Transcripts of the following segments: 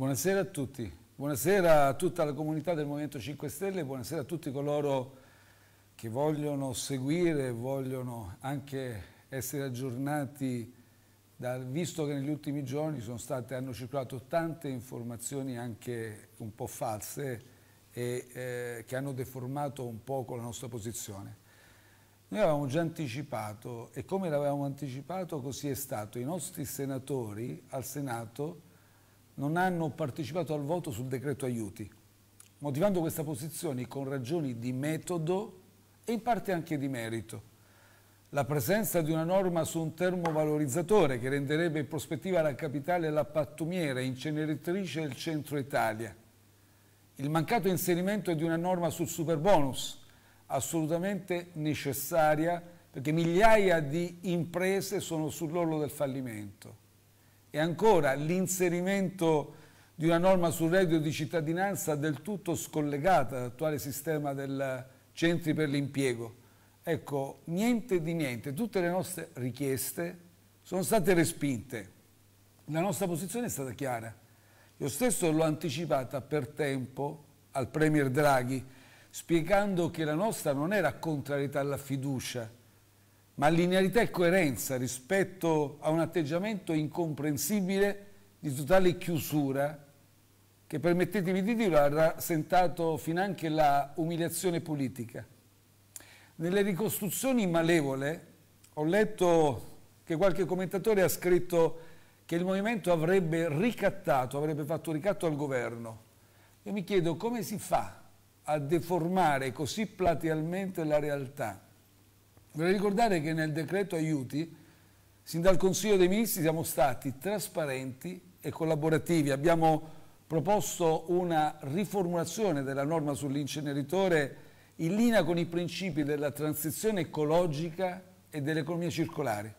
Buonasera a tutti, buonasera a tutta la comunità del Movimento 5 Stelle, buonasera a tutti coloro che vogliono seguire, vogliono anche essere aggiornati, da, visto che negli ultimi giorni state, hanno circolato tante informazioni anche un po' false e eh, che hanno deformato un poco la nostra posizione. Noi avevamo già anticipato e come l'avevamo anticipato così è stato. I nostri senatori al Senato non hanno partecipato al voto sul decreto aiuti, motivando questa posizione con ragioni di metodo e in parte anche di merito. La presenza di una norma su un termovalorizzatore che renderebbe in prospettiva la capitale la pattumiera inceneritrice del centro Italia. Il mancato inserimento di una norma sul superbonus, assolutamente necessaria perché migliaia di imprese sono sull'orlo del fallimento. E ancora l'inserimento di una norma sul reddito di cittadinanza del tutto scollegata dall'attuale sistema del centri per l'impiego. Ecco, niente di niente, tutte le nostre richieste sono state respinte. La nostra posizione è stata chiara. Io stesso l'ho anticipata per tempo al Premier Draghi, spiegando che la nostra non era contrarietà alla fiducia, ma linearità e coerenza rispetto a un atteggiamento incomprensibile di totale chiusura che, permettetemi di dirlo, ha rasentato finanche la umiliazione politica. Nelle ricostruzioni malevole ho letto che qualche commentatore ha scritto che il movimento avrebbe ricattato, avrebbe fatto ricatto al governo. Io mi chiedo come si fa a deformare così platealmente la realtà. Vorrei ricordare che nel decreto aiuti, sin dal Consiglio dei Ministri, siamo stati trasparenti e collaborativi. Abbiamo proposto una riformulazione della norma sull'inceneritore in linea con i principi della transizione ecologica e dell'economia circolare.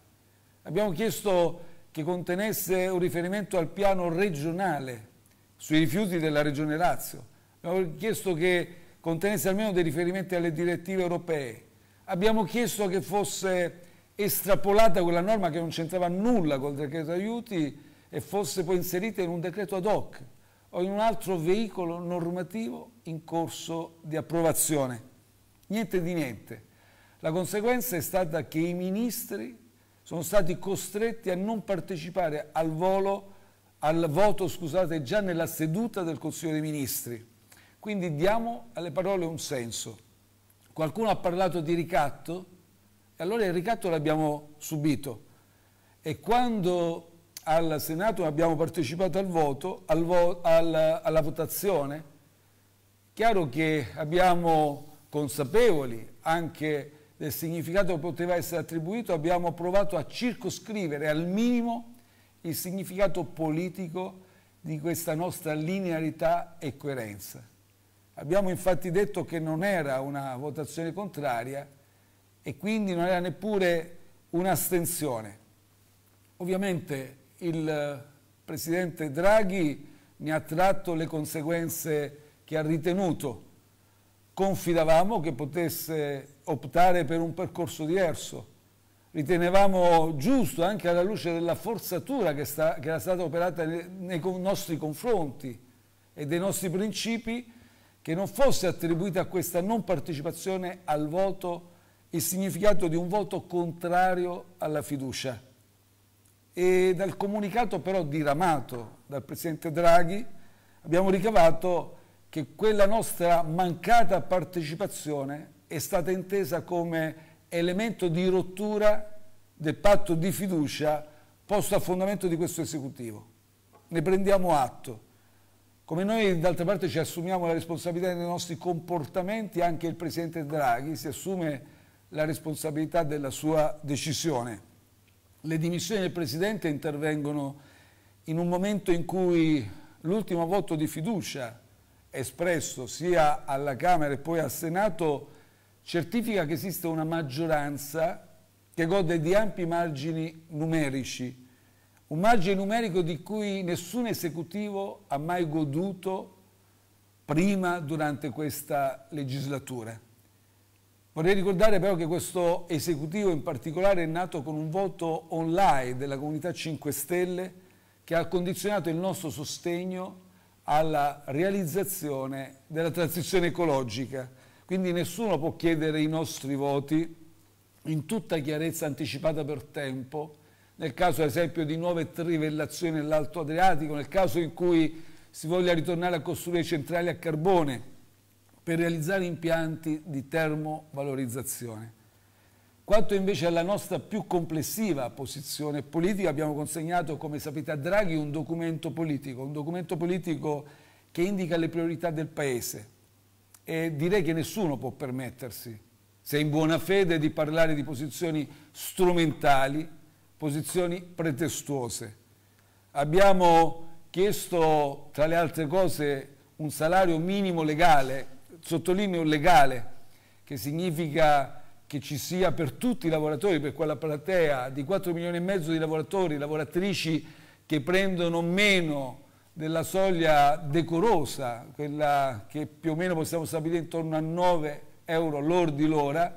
Abbiamo chiesto che contenesse un riferimento al piano regionale sui rifiuti della Regione Lazio. Abbiamo chiesto che contenesse almeno dei riferimenti alle direttive europee. Abbiamo chiesto che fosse estrapolata quella norma che non c'entrava nulla col decreto aiuti e fosse poi inserita in un decreto ad hoc o in un altro veicolo normativo in corso di approvazione. Niente di niente. La conseguenza è stata che i ministri sono stati costretti a non partecipare al, volo, al voto scusate, già nella seduta del Consiglio dei Ministri. Quindi diamo alle parole un senso. Qualcuno ha parlato di ricatto e allora il ricatto l'abbiamo subito. E quando al Senato abbiamo partecipato al voto, al vo alla, alla votazione, chiaro che abbiamo consapevoli anche del significato che poteva essere attribuito, abbiamo provato a circoscrivere al minimo il significato politico di questa nostra linearità e coerenza. Abbiamo infatti detto che non era una votazione contraria e quindi non era neppure un'astensione. Ovviamente il Presidente Draghi ne ha tratto le conseguenze che ha ritenuto. Confidavamo che potesse optare per un percorso diverso. Ritenevamo giusto, anche alla luce della forzatura che, sta, che era stata operata nei, nei nostri confronti e dei nostri principi, che non fosse attribuita a questa non partecipazione al voto il significato di un voto contrario alla fiducia. E dal comunicato però diramato dal Presidente Draghi abbiamo ricavato che quella nostra mancata partecipazione è stata intesa come elemento di rottura del patto di fiducia posto a fondamento di questo esecutivo. Ne prendiamo atto. Come noi d'altra parte ci assumiamo la responsabilità dei nostri comportamenti, anche il Presidente Draghi si assume la responsabilità della sua decisione. Le dimissioni del Presidente intervengono in un momento in cui l'ultimo voto di fiducia espresso sia alla Camera e poi al Senato certifica che esiste una maggioranza che gode di ampi margini numerici, un margine numerico di cui nessun esecutivo ha mai goduto prima durante questa legislatura. Vorrei ricordare però che questo esecutivo in particolare è nato con un voto online della comunità 5 Stelle che ha condizionato il nostro sostegno alla realizzazione della transizione ecologica. Quindi nessuno può chiedere i nostri voti in tutta chiarezza anticipata per tempo, nel caso ad esempio di nuove trivellazioni nell'Alto Adriatico, nel caso in cui si voglia ritornare a costruire centrali a carbone per realizzare impianti di termovalorizzazione. Quanto invece alla nostra più complessiva posizione politica, abbiamo consegnato, come sapete, a Draghi un documento politico, un documento politico che indica le priorità del Paese e direi che nessuno può permettersi, se in buona fede, di parlare di posizioni strumentali, posizioni pretestuose. Abbiamo chiesto, tra le altre cose, un salario minimo legale, sottolineo legale, che significa che ci sia per tutti i lavoratori, per quella platea di 4 milioni e mezzo di lavoratori, lavoratrici che prendono meno della soglia decorosa, quella che più o meno possiamo stabilire intorno a 9 euro lordi l'ora,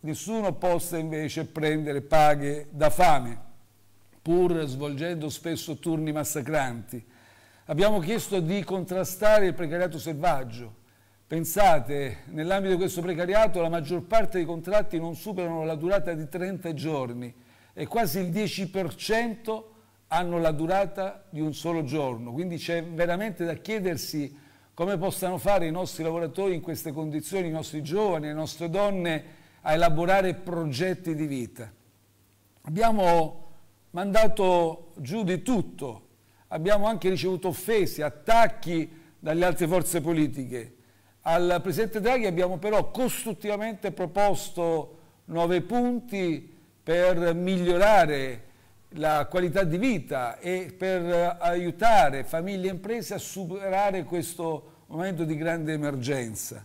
nessuno possa invece prendere paghe da fame, pur svolgendo spesso turni massacranti. Abbiamo chiesto di contrastare il precariato selvaggio, Pensate, nell'ambito di questo precariato la maggior parte dei contratti non superano la durata di 30 giorni e quasi il 10% hanno la durata di un solo giorno, quindi c'è veramente da chiedersi come possano fare i nostri lavoratori in queste condizioni, i nostri giovani, le nostre donne, a elaborare progetti di vita. Abbiamo mandato giù di tutto, abbiamo anche ricevuto offese, attacchi dalle altre forze politiche. Al Presidente Draghi abbiamo però costruttivamente proposto nuove punti per migliorare la qualità di vita e per aiutare famiglie e imprese a superare questo momento di grande emergenza.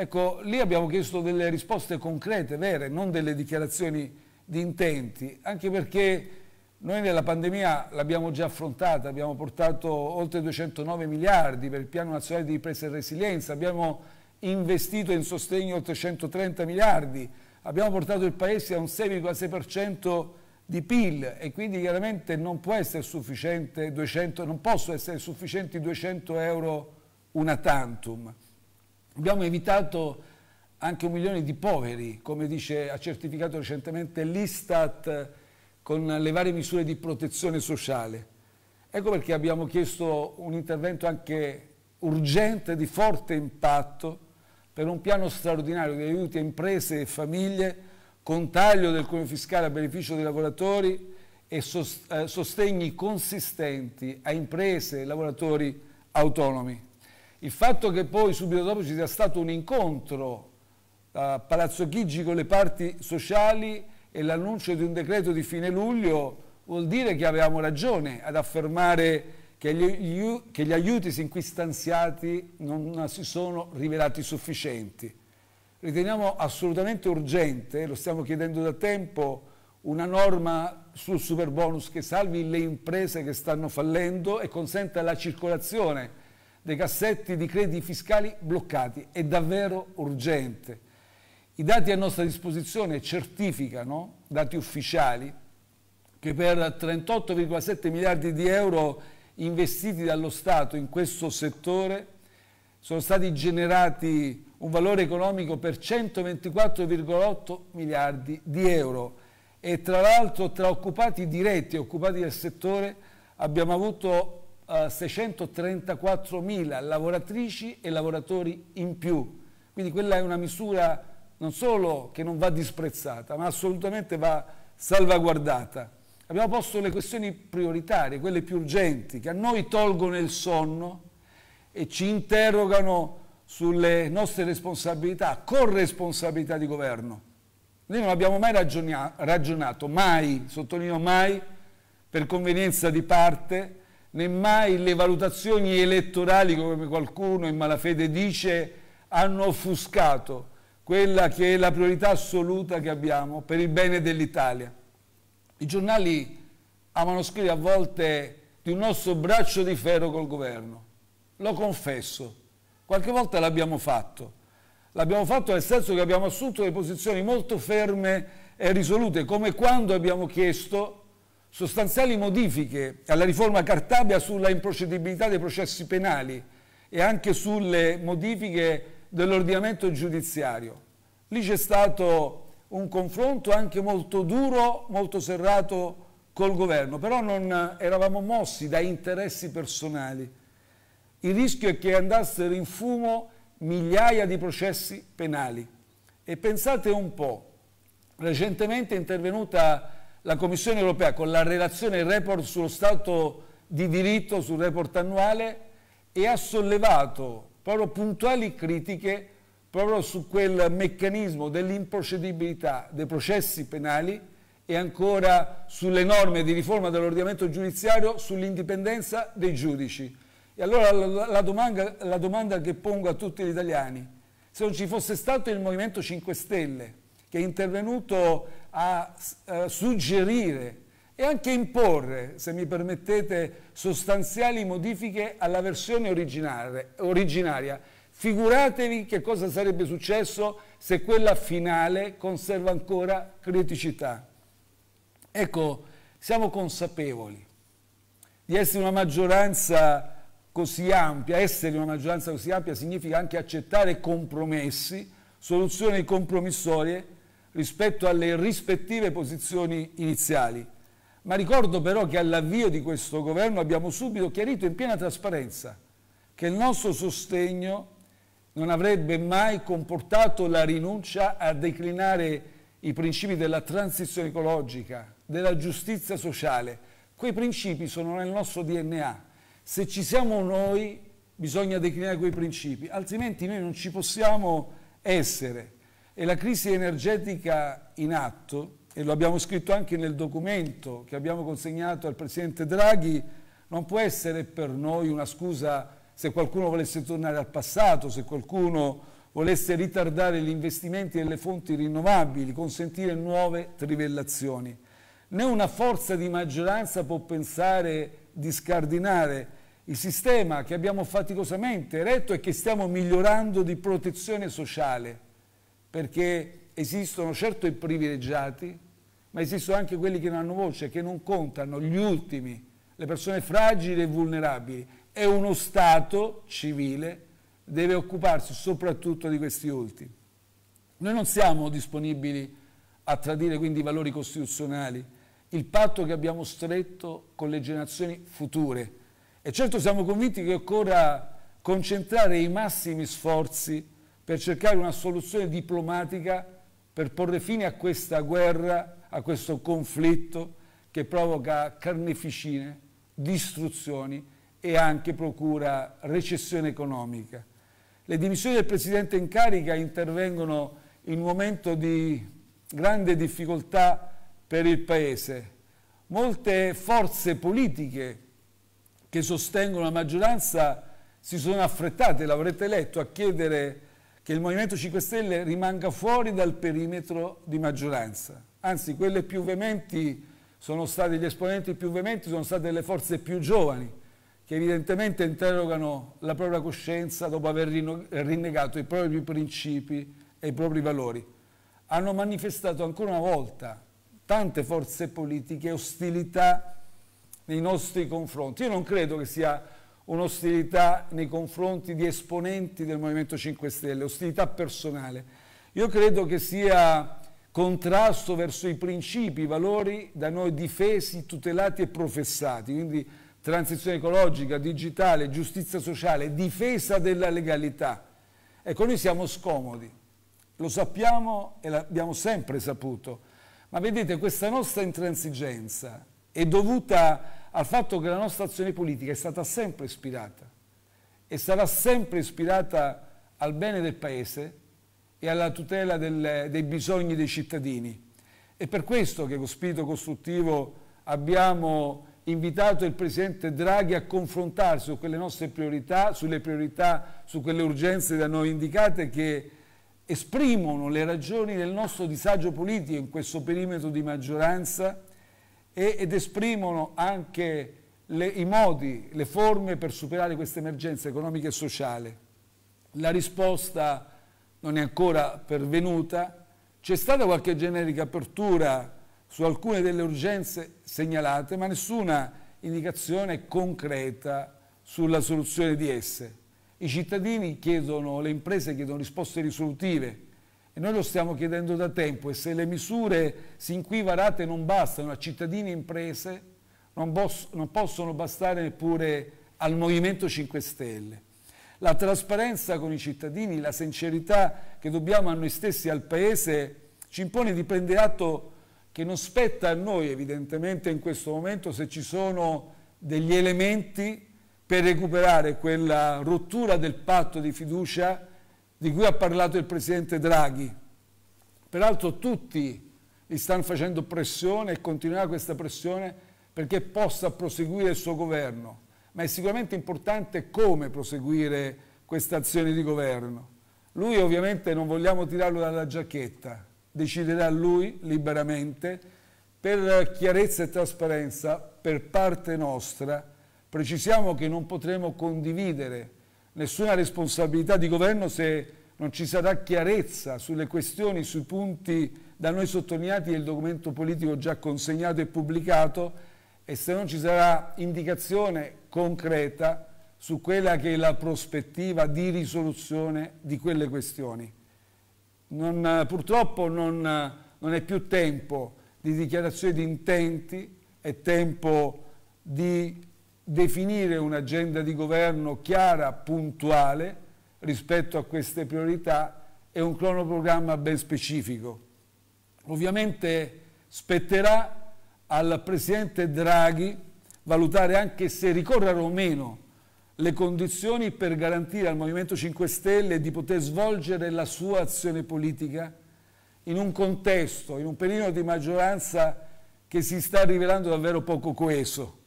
Ecco, lì abbiamo chiesto delle risposte concrete, vere, non delle dichiarazioni di intenti, anche perché noi nella pandemia l'abbiamo già affrontata, abbiamo portato oltre 209 miliardi per il Piano Nazionale di Ripresa e Resilienza, abbiamo investito in sostegno oltre 130 miliardi, abbiamo portato il Paese a un 6,6% di PIL e quindi chiaramente non, può essere sufficiente 200, non possono essere sufficienti 200 euro una tantum. Abbiamo evitato anche un milione di poveri, come dice, ha certificato recentemente l'Istat con le varie misure di protezione sociale. Ecco perché abbiamo chiesto un intervento anche urgente, di forte impatto, per un piano straordinario di aiuti a imprese e famiglie, con taglio del cuneo fiscale a beneficio dei lavoratori e eh, sostegni consistenti a imprese e lavoratori autonomi. Il fatto che poi subito dopo ci sia stato un incontro a Palazzo Chigi con le parti sociali e l'annuncio di un decreto di fine luglio vuol dire che avevamo ragione ad affermare che gli, che gli aiuti sin qui stanziati non si sono rivelati sufficienti. Riteniamo assolutamente urgente, lo stiamo chiedendo da tempo, una norma sul super bonus che salvi le imprese che stanno fallendo e consenta la circolazione dei cassetti di crediti fiscali bloccati. È davvero urgente. I dati a nostra disposizione certificano, dati ufficiali, che per 38,7 miliardi di euro investiti dallo Stato in questo settore sono stati generati un valore economico per 124,8 miliardi di euro e tra l'altro tra occupati diretti e occupati del settore abbiamo avuto uh, 634 mila lavoratrici e lavoratori in più. Quindi quella è una misura non solo che non va disprezzata, ma assolutamente va salvaguardata. Abbiamo posto le questioni prioritarie, quelle più urgenti, che a noi tolgono il sonno e ci interrogano sulle nostre responsabilità, corresponsabilità di governo. Noi non abbiamo mai ragionato, mai, sottolineo mai, per convenienza di parte, né mai le valutazioni elettorali, come qualcuno in malafede dice, hanno offuscato quella che è la priorità assoluta che abbiamo per il bene dell'Italia. I giornali amano scrivere a volte di un nostro braccio di ferro col governo. Lo confesso, qualche volta l'abbiamo fatto. L'abbiamo fatto nel senso che abbiamo assunto delle posizioni molto ferme e risolute, come quando abbiamo chiesto sostanziali modifiche alla riforma Cartabia sulla improcedibilità dei processi penali e anche sulle modifiche dell'ordinamento giudiziario. Lì c'è stato un confronto anche molto duro, molto serrato col governo, però non eravamo mossi da interessi personali. Il rischio è che andassero in fumo migliaia di processi penali. E pensate un po', recentemente è intervenuta la Commissione europea con la relazione report sullo Stato di diritto, sul report annuale, e ha sollevato proprio puntuali critiche proprio su quel meccanismo dell'improcedibilità dei processi penali e ancora sulle norme di riforma dell'ordinamento giudiziario sull'indipendenza dei giudici. E allora la, domanda, la domanda che pongo a tutti gli italiani, se non ci fosse stato il Movimento 5 Stelle che è intervenuto a uh, suggerire e anche imporre, se mi permettete, sostanziali modifiche alla versione originaria. Figuratevi che cosa sarebbe successo se quella finale conserva ancora criticità. Ecco, siamo consapevoli di essere una maggioranza così ampia, essere una maggioranza così ampia significa anche accettare compromessi, soluzioni compromissorie rispetto alle rispettive posizioni iniziali. Ma ricordo però che all'avvio di questo governo abbiamo subito chiarito in piena trasparenza che il nostro sostegno non avrebbe mai comportato la rinuncia a declinare i principi della transizione ecologica, della giustizia sociale. Quei principi sono nel nostro DNA. Se ci siamo noi bisogna declinare quei principi, altrimenti noi non ci possiamo essere e la crisi energetica in atto, e lo abbiamo scritto anche nel documento che abbiamo consegnato al Presidente Draghi, non può essere per noi una scusa se qualcuno volesse tornare al passato, se qualcuno volesse ritardare gli investimenti nelle fonti rinnovabili, consentire nuove trivellazioni. Né una forza di maggioranza può pensare di scardinare il sistema che abbiamo faticosamente eretto e che stiamo migliorando di protezione sociale perché esistono certo i privilegiati, ma esistono anche quelli che non hanno voce, che non contano, gli ultimi, le persone fragili e vulnerabili. E uno Stato civile deve occuparsi soprattutto di questi ultimi. Noi non siamo disponibili a tradire quindi i valori costituzionali, il patto che abbiamo stretto con le generazioni future. E certo siamo convinti che occorra concentrare i massimi sforzi per cercare una soluzione diplomatica per porre fine a questa guerra, a questo conflitto che provoca carneficine, distruzioni e anche procura recessione economica. Le dimissioni del Presidente in carica intervengono in un momento di grande difficoltà per il Paese. Molte forze politiche che sostengono la maggioranza si sono affrettate, l'avrete letto, a chiedere che il Movimento 5 Stelle rimanga fuori dal perimetro di maggioranza. Anzi, quelle più veementi sono stati, gli esponenti più veementi sono state le forze più giovani, che evidentemente interrogano la propria coscienza dopo aver rinnegato i propri principi e i propri valori. Hanno manifestato ancora una volta tante forze politiche ostilità nei nostri confronti. Io non credo che sia un'ostilità nei confronti di esponenti del Movimento 5 Stelle, ostilità personale. Io credo che sia contrasto verso i principi, i valori da noi difesi, tutelati e professati, quindi transizione ecologica, digitale, giustizia sociale, difesa della legalità. Ecco, noi siamo scomodi, lo sappiamo e l'abbiamo sempre saputo, ma vedete questa nostra intransigenza è dovuta al fatto che la nostra azione politica è stata sempre ispirata e sarà sempre ispirata al bene del Paese e alla tutela del, dei bisogni dei cittadini. È per questo che con spirito costruttivo abbiamo invitato il Presidente Draghi a confrontarsi su quelle nostre priorità, sulle priorità, su quelle urgenze da noi indicate che esprimono le ragioni del nostro disagio politico in questo perimetro di maggioranza ed esprimono anche le, i modi, le forme per superare questa emergenza economica e sociale. La risposta non è ancora pervenuta, c'è stata qualche generica apertura su alcune delle urgenze segnalate, ma nessuna indicazione concreta sulla soluzione di esse. I cittadini chiedono, le imprese chiedono risposte risolutive e noi lo stiamo chiedendo da tempo e se le misure sin qui varate non bastano a cittadini e imprese, non, non possono bastare neppure al Movimento 5 Stelle. La trasparenza con i cittadini, la sincerità che dobbiamo a noi stessi e al Paese ci impone di prendere atto che non spetta a noi evidentemente in questo momento se ci sono degli elementi per recuperare quella rottura del patto di fiducia di cui ha parlato il Presidente Draghi. Peraltro tutti gli stanno facendo pressione e continuerà questa pressione perché possa proseguire il suo governo, ma è sicuramente importante come proseguire questa azione di governo. Lui ovviamente non vogliamo tirarlo dalla giacchetta, deciderà lui liberamente per chiarezza e trasparenza per parte nostra. Precisiamo che non potremo condividere nessuna responsabilità di governo se non ci sarà chiarezza sulle questioni, sui punti da noi sottolineati nel documento politico già consegnato e pubblicato e se non ci sarà indicazione concreta su quella che è la prospettiva di risoluzione di quelle questioni. Non, purtroppo non, non è più tempo di dichiarazioni di intenti, è tempo di definire un'agenda di governo chiara, puntuale, rispetto a queste priorità e un cronoprogramma ben specifico. Ovviamente spetterà al Presidente Draghi valutare anche se ricorrere o meno le condizioni per garantire al Movimento 5 Stelle di poter svolgere la sua azione politica in un contesto, in un periodo di maggioranza che si sta rivelando davvero poco coeso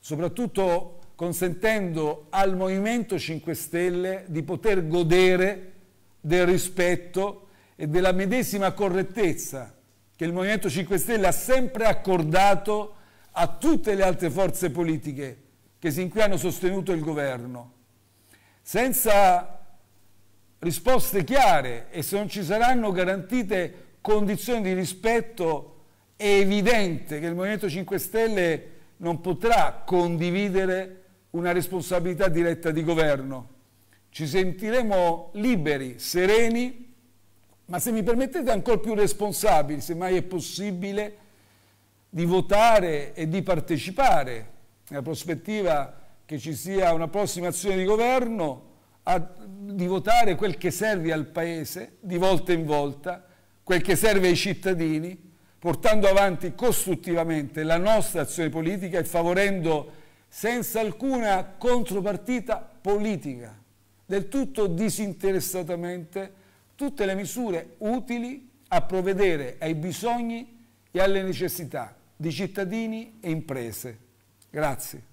soprattutto consentendo al Movimento 5 Stelle di poter godere del rispetto e della medesima correttezza che il Movimento 5 Stelle ha sempre accordato a tutte le altre forze politiche che sin qui hanno sostenuto il governo. Senza risposte chiare e se non ci saranno garantite condizioni di rispetto, è evidente che il Movimento 5 Stelle non potrà condividere una responsabilità diretta di governo. Ci sentiremo liberi, sereni, ma se mi permettete ancora più responsabili, se mai è possibile, di votare e di partecipare nella prospettiva che ci sia una prossima azione di governo, a, di votare quel che serve al Paese di volta in volta, quel che serve ai cittadini, portando avanti costruttivamente la nostra azione politica e favorendo senza alcuna contropartita politica, del tutto disinteressatamente, tutte le misure utili a provvedere ai bisogni e alle necessità di cittadini e imprese. Grazie.